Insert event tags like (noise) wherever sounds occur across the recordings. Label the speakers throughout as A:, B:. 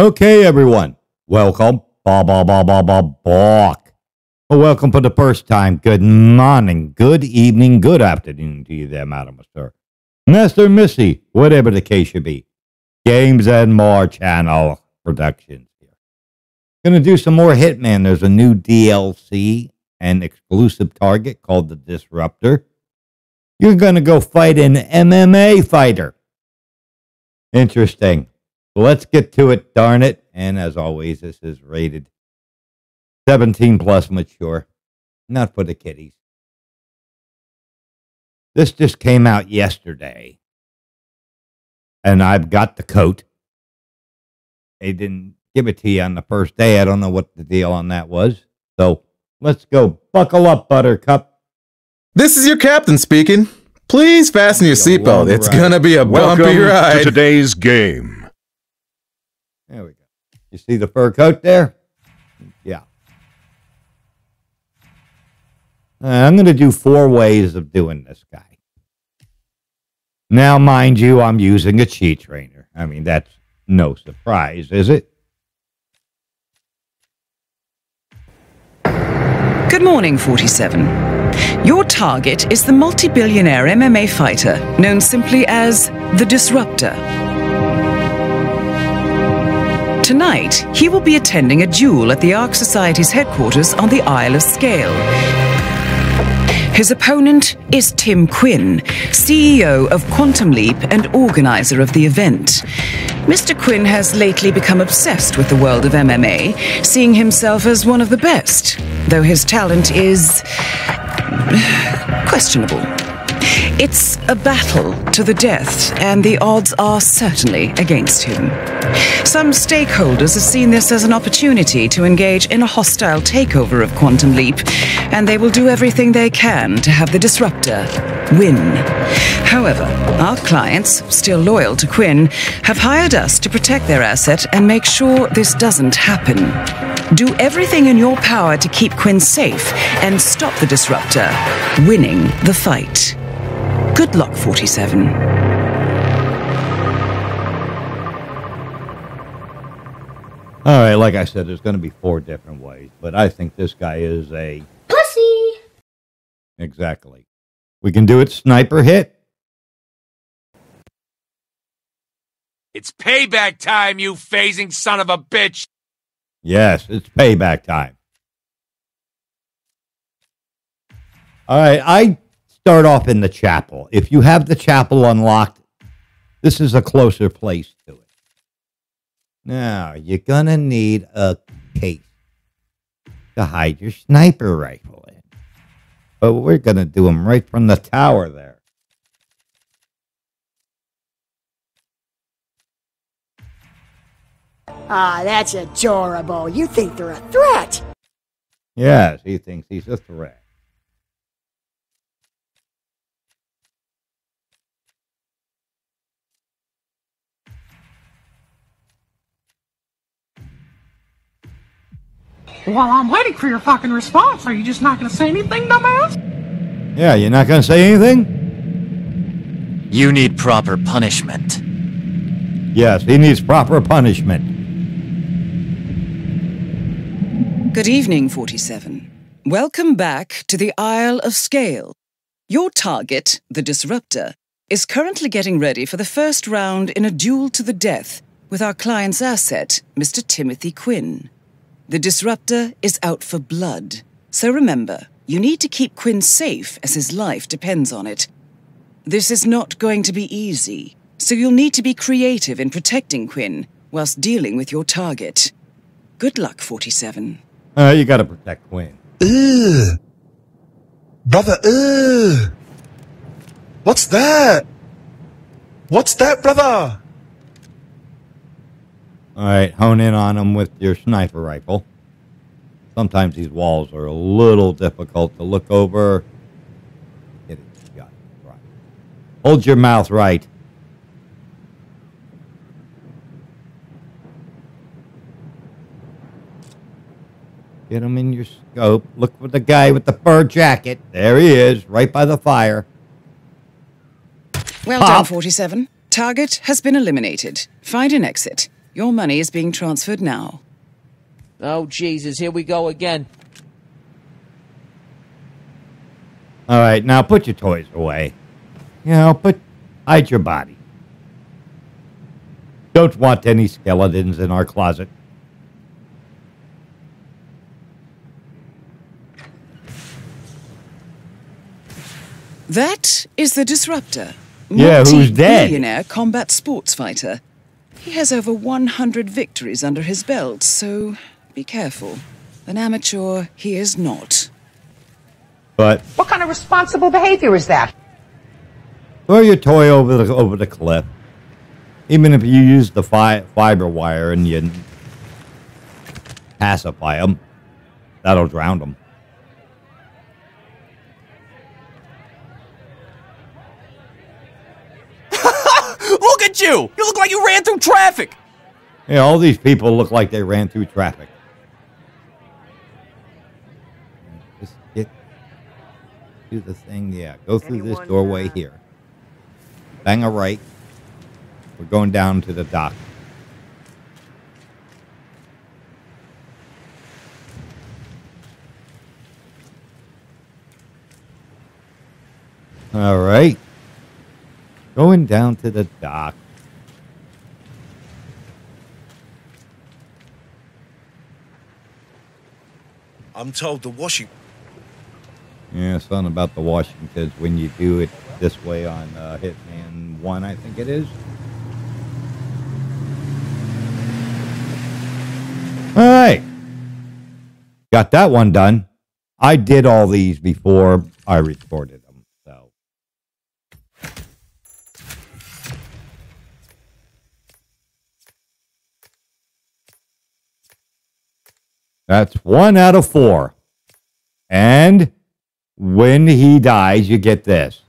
A: Okay, everyone. Welcome. Ba ba ba ba ba balk. Welcome for the first time. Good morning, good evening, good afternoon to you there, madam, sir. Master Missy, whatever the case should be. Games and More Channel Productions here. Gonna do some more Hitman. There's a new DLC and exclusive target called the Disruptor. You're gonna go fight an MMA fighter. Interesting. Let's get to it, darn it. And as always, this is rated 17 plus mature, not for the kiddies. This just came out yesterday. And I've got the coat. They didn't give it to you on the first day. I don't know what the deal on that was. So let's go. Buckle up, Buttercup.
B: This is your captain speaking. Please fasten your
A: Be a long
B: seatbelt. It's gonna be a bumpy
C: Welcome
B: bumpy
C: to today's game.
A: There we go. You see the fur coat there? Yeah. I'm going to do four ways of doing this guy. Now, mind you, I'm using a cheat trainer. I mean, that's no surprise, is it?
D: Good morning, 47. Your target is the multi billionaire MMA fighter known simply as the Disruptor. Tonight, he will be attending a duel at the Ark Society's headquarters on the Isle of Sgail. His opponent is Tim Quinn, CEO of Quantum Leap and organizer of the event. Mr. Quinn has lately become obsessed with the world of MMA, seeing himself as one of the best, though his talent is (sighs) questionable. It's a battle to the death, and the odds are certainly against him. Some stakeholders have seen this as an opportunity to engage in a hostile takeover of Quantum Leap, and they will do everything they can to have the disruptor win. However, our clients, still loyal to Quinn, have hired us to protect their asset and make sure this doesn't happen. Do everything in your power to keep Quinn safe and stop the disruptor winning the fight. Good luck, 47.
A: All right, like I said, there's going to be four different ways, but I think this guy is a.
E: Pussy!
A: Exactly. We can do it sniper hit.
F: It's payback time, you phasing son of a bitch!
A: Yes, it's payback time. All right, I start off in the chapel. If you have the chapel unlocked, this is a closer place to it. Now, you're going to need a case to hide your sniper rifle in. But we're going to do them right from the tower there.
E: Ah, that's adorable. You think they're a threat.
A: Yes, he thinks he's a threat.
G: While I'm waiting for your fucking response, are you just not gonna say anything, dumbass?
A: Yeah, you're not going to say anything?
H: You need proper punishment.
A: Yes, he needs proper punishment.
D: Good evening, 47. Welcome back to the Isle of Sgail. Your target, the Disruptor, is currently getting ready for the first round in a duel to the death with our client's asset, Mr. Timothy Quinn. The Disruptor is out for blood. So remember, you need to keep Quinn safe as his life depends on it. This is not going to be easy, so you'll need to be creative in protecting Quinn whilst dealing with your target. Good luck, 47.
A: Uh, you got to protect Quinn.
I: Ugh. Brother, ugh. What's that? What's that, brother?
A: All right, hone in on him with your sniper rifle. Sometimes these walls are a little difficult to look over. Get it. Right. Hold your mouth right. Get him in your scope. Look for the guy with the fur jacket. There he is, right by the fire.
D: Well
A: Pop.
D: done, 47. Target has been eliminated. Find an exit. Your money is being transferred now.
C: Oh, Jesus, here we go again.
A: All right, now put your toys away. You know, put hide your body. Don't want any skeletons in our closet.
D: That is the Disruptor.
A: Yeah, who's dead?
D: Billionaire combat sports fighter. He has over 100 victories under his belt, so be careful. An amateur, he is not.
A: But
G: What kind of responsible behavior is that?
A: throw your toy over the over the cliff. Even if you use the fi- fiber wire and you pacify them, that'll drown them.
C: Look at you! You look like you ran through traffic!
A: Yeah, all these people look like they ran through traffic. Just get do the thing. Yeah, go through this doorway uh, here. Bang a right. We're going down to the dock. All right. Going down to the dock.
I: I'm told the washing.
A: Yeah, something about the Washingtons when you do it this way on uh, Hitman 1, I think it is. All right. Got that one done. I did all these before I recorded them. So that's one out of four. And when he dies, you get this.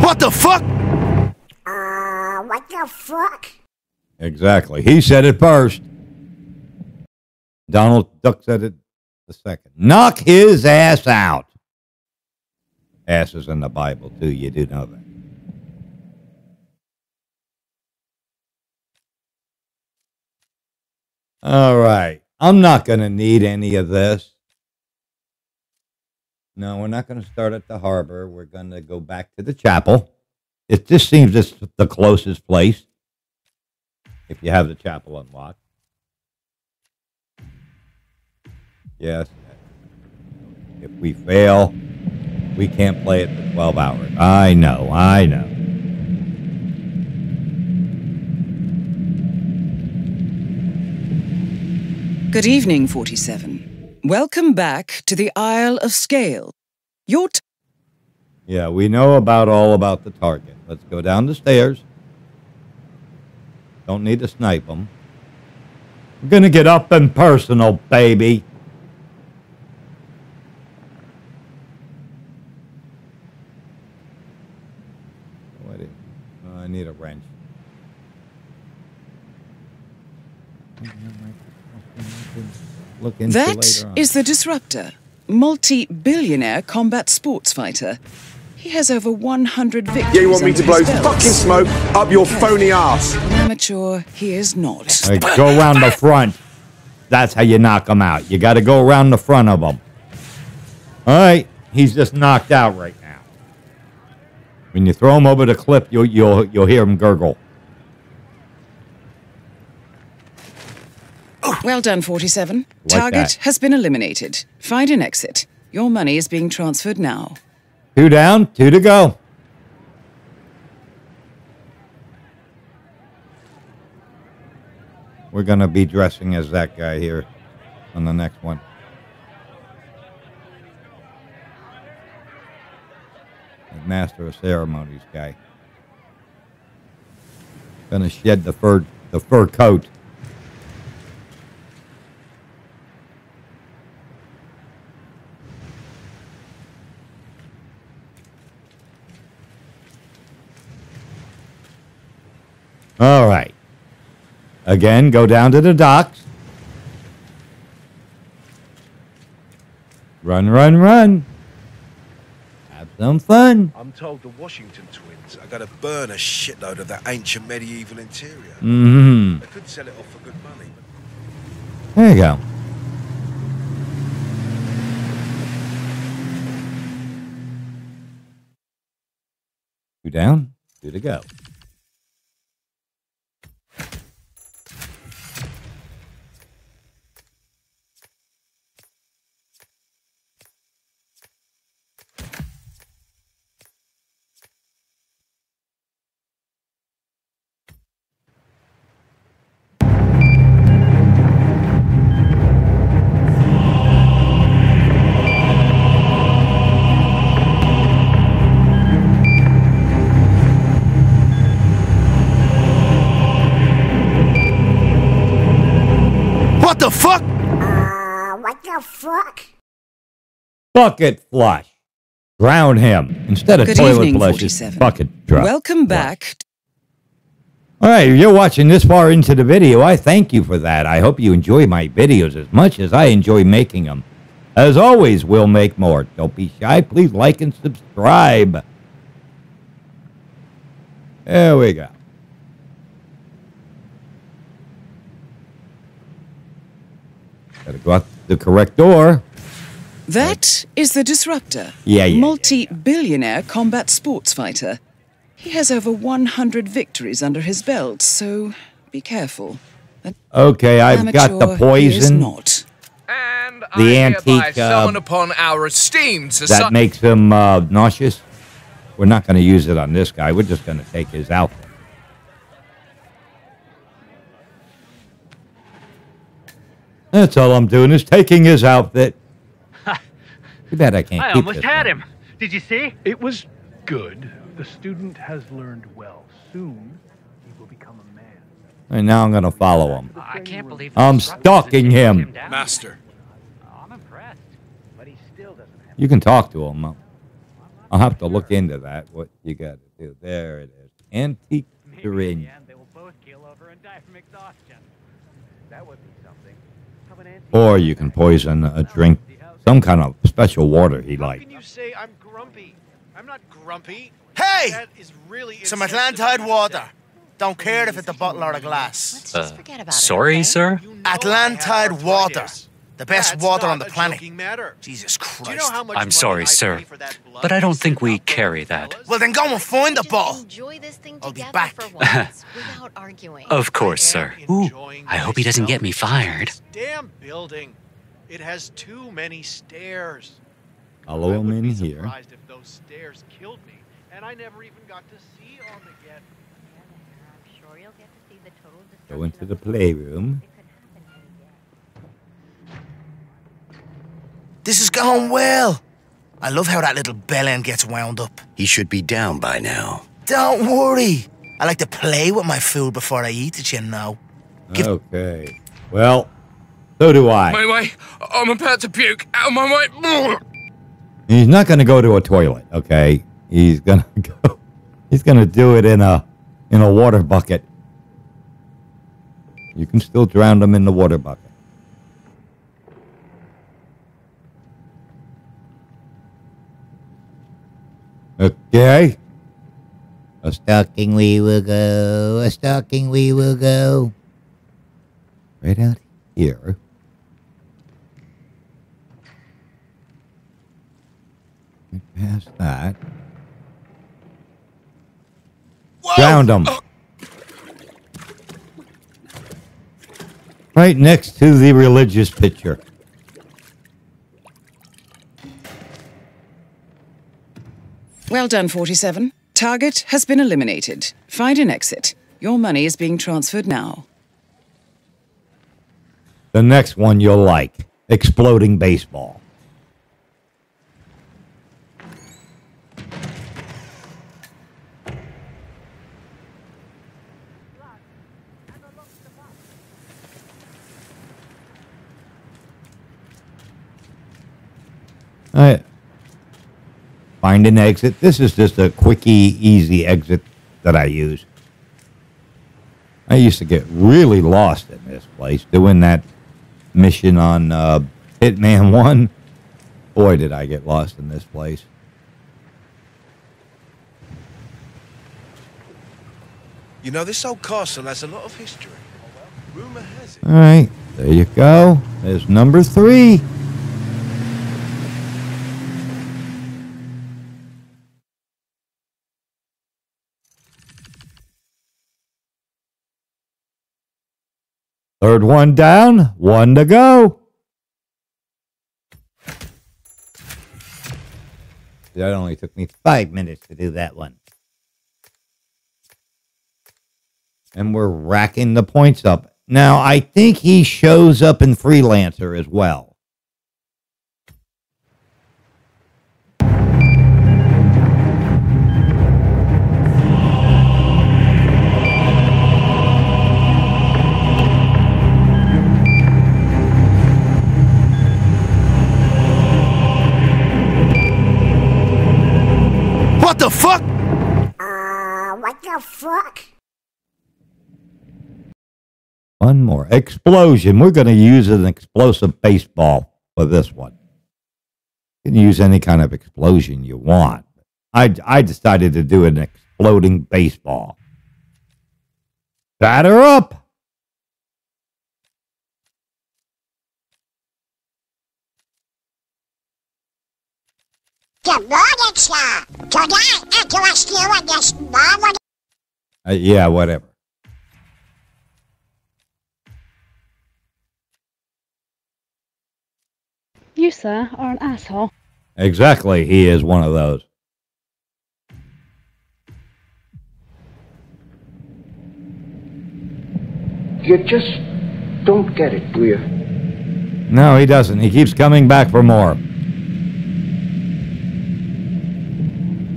I: What the fuck?
E: Uh, what the fuck?
A: Exactly. He said it first. Donald Duck said it the second. Knock his ass out. Ass is in the Bible, too. You do know that. All right. I'm not going to need any of this. No, we're not going to start at the harbor. We're going to go back to the chapel. It just seems it's the closest place if you have the chapel unlocked. Yes. If we fail, we can't play it for 12 hours. I know, I know.
D: Good evening, 47. Welcome back to the Isle of Sgail. Your t-
A: Yeah, we know about all about the target. Let's go down the stairs. Don't need to snipe them. We're going to get up and personal, baby. What is, oh, I need a wrench. Look into
D: That
A: on.
D: is the Disruptor, multi billionaire combat sports fighter. He has over 100 victories.
J: Yeah, you want me to blow
D: his belt.
J: fucking smoke up your phony ass?
D: An amateur, he is not.
A: All right, go around the front. That's how you knock them out. You got to go around the front of them. All right, he's just knocked out right now. When you throw him over the cliff, you'll you'll you'll hear him gurgle. Ah.
D: Well done, 47.
A: Like
D: Target
A: that.
D: has been eliminated. Find an exit. Your money is being transferred now.
A: Two down, two to go. We're gonna be dressing as that guy here on the next one. The master of ceremonies guy. Gonna shed the fur the fur coat. All right. Again, go down to the docks. Run, run, run. Have some fun.
I: I'm told the Washington twins are going to burn a shitload of that ancient medieval interior.
A: Mm-hmm.
I: They could sell it off for good money.
A: There you go. Two down, two to go. Bucket flush. Drown him. Instead of
D: Good
A: toilet
D: evening,
A: flush,
D: 47.
A: bucket drop.
D: Welcome back.
A: All right, you're watching this far into the video. I thank you for that. I hope you enjoy my videos as much as I enjoy making them. As always, we'll make more. Don't be shy. Please like and subscribe. There we go. Gotta go out the correct door.
D: That is the Disruptor.
A: Yeah, yeah, yeah,
D: Multi-billionaire combat sports fighter. He has over 100 victories under his belt, so be careful. An
A: Okay, I've got the
D: amateur is
A: poison
D: not.
F: And
A: The
F: I
A: antique, uh,
F: summon upon our esteemed
A: that makes him uh, nauseous. We're not going to use it on this guy. We're just going to take his outfit. That's all I'm doing is taking his outfit. Too bad I can't
K: I
A: keep
K: almost
A: this
K: had
A: one.
K: him. Did you see?
L: It was good. The student has learned well. Soon, he will become a man.
A: And now I'm going to follow him.
K: I can't believe
A: I'm stalking him.
I: Master.
K: I'm impressed, but he still doesn't have.
A: You can talk to him. I'll- I'll have to look into that. What you got to do? There it is. Antique syringe.
K: They will both keel over and die from exhaustion.
L: That would be something. How an anti-
A: Or you can poison a drink, some kind of special water he likes.
L: you say I'm grumpy? I'm not grumpy.
M: Hey!
L: That is really
M: Some Atlantide water. Don't care if it's a bottle or a glass.
H: Let's just forget about uh, sorry, sir?
M: Atlantide water. The best
L: That's
M: water on the planet.
L: matter.
M: Jesus Christ.
L: You know
H: I'm sorry,
L: I
H: sir,
L: pay for that blood
H: but I don't think we carry that.
M: Well, then go and find the bottle.
N: Enjoy this thing
M: I'll be back.
N: for (laughs) once without arguing.
H: Of course, sir. Ooh, I hope he doesn't get me fired.
L: Damn building. It has too many stairs.
A: Follow him in here.
L: Surprised if those stairs killed me, and I never even got to see Armageddon.
N: I'm sure you'll get to see the total
A: Go into the playroom.
M: This is going well. I love how that little bellend gets wound up.
O: He should be down by now.
M: Don't worry. I like to play with my food before I eat it, you know.
A: Okay. Well, so do I.
F: My way. I'm about to puke. Out of my way.
A: He's not going to go to a toilet, okay? He's going (laughs) to go. He's going to do it in a in a water bucket. You can still drown him in the water bucket. Okay. A stalking we will go. A stalking we will go. Right out here. Past that. Drowned him. Right next to the religious picture.
D: Well done, 47. Target has been eliminated. Find an exit. Your money is being transferred now.
A: The next one you'll like exploding baseball. Right. Find an exit. This is just a quickie, easy exit that I use. I used to get really lost in this place doing that mission on uh, Hitman (laughs) 1. Boy, did I get lost in this place.
I: You know, this old castle has a lot of history. Rumor has it.
A: All right, there you go. There's number three. Third one down, one to go. That only took me five minutes to do that one. And we're racking the points up. Now, I think he shows up in Freelancer as well.
M: fuck?
A: One more. Explosion. We're going to use an explosive baseball for this one. You can use any kind of explosion you want. I, I decided to do an exploding baseball. Batter up!
E: Good morning, sir. Today, you in this marvelous
A: uh, yeah, whatever.
P: You, sir, are an asshole.
A: Exactly. He is one of those.
Q: You just don't get it, do you?
A: No, he doesn't. He keeps coming back for more.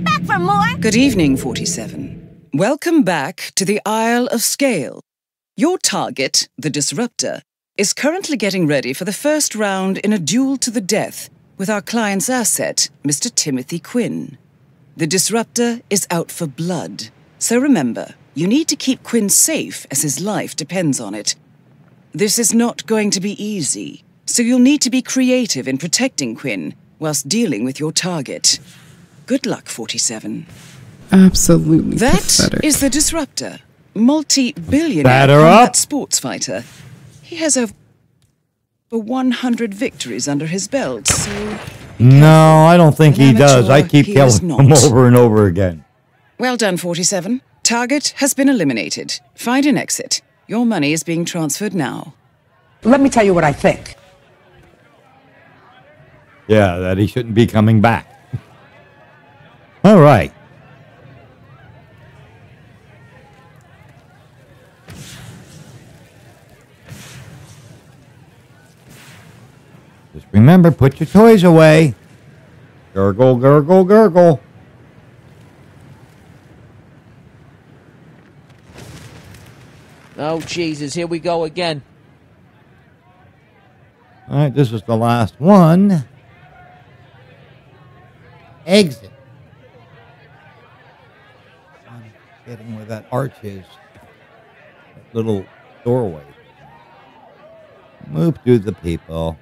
E: back for more?
D: Good evening, 47. Welcome back to the Isle of Sgail. Your target, the Disruptor, is currently getting ready for the first round in a duel to the death with our client's asset, Mr. Timothy Quinn. The Disruptor is out for blood, so remember, you need to keep Quinn safe as his life depends on it. This is not going to be easy, so you'll need to be creative in protecting Quinn whilst dealing with your target. Good luck, 47.
R: Absolutely
D: That
R: pathetic.
D: is the Disruptor, multi-billionaire
A: Batter
D: combat
A: up.
D: sports fighter. He has over 100 victories under his belt, so
A: No, I don't think he
D: An
A: does. I keep
D: he
A: killing him over and over again.
D: well done, 47. Target has been eliminated. Find an exit. Your money is being transferred now.
S: Let me tell you what I think.
A: Yeah, that he shouldn't be coming back. (laughs) All right. Just remember, put your toys away. Gurgle, gurgle, gurgle.
T: Oh, Jesus, here we go again.
A: All right, this is the last one. Exit. I'm getting where that arch is. That little doorway. Move through the people.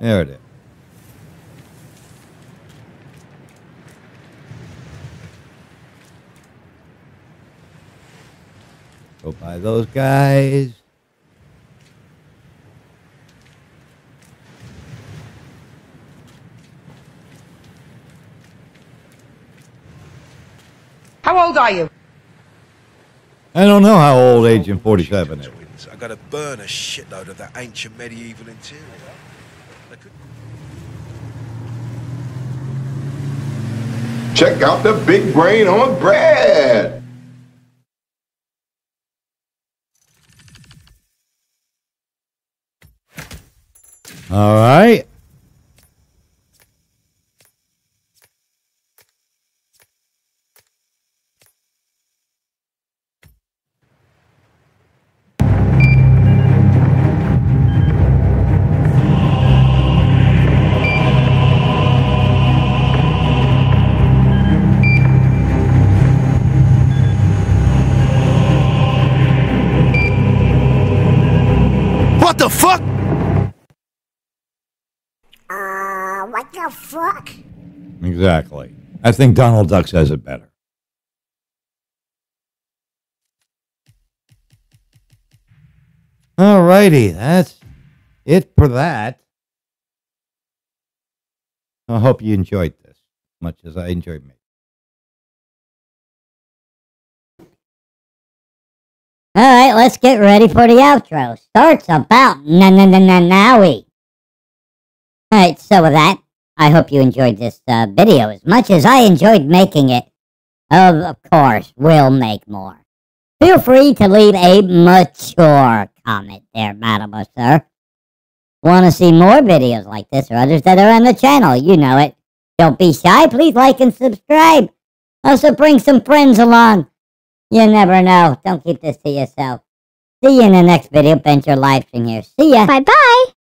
A: There it is. Go by those guys.
S: How old are you?
A: I don't know how old Agent 47 is.
I: I gotta burn a shitload of that ancient medieval interior. They could-
J: Check out the big brain on Brad.
A: All right. Exactly. I think Donald Duck says it better. All righty, that's it for that. I hope you enjoyed this as much as I enjoyed me.
U: All right, let's get ready for the outro. Starts about na na na na. All right, so with that, I hope you enjoyed this uh, video as much as I enjoyed making it. Of, course, we'll make more. Feel free to leave a mature comment there, madam or sir. Want to see more videos like this or others that are on the channel? You know it. Don't be shy. Please like and subscribe. Also, bring some friends along. You never know. Don't keep this to yourself. See you in the next video. Your live stream here. See ya.
V: Bye bye.